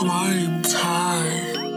I'm tired.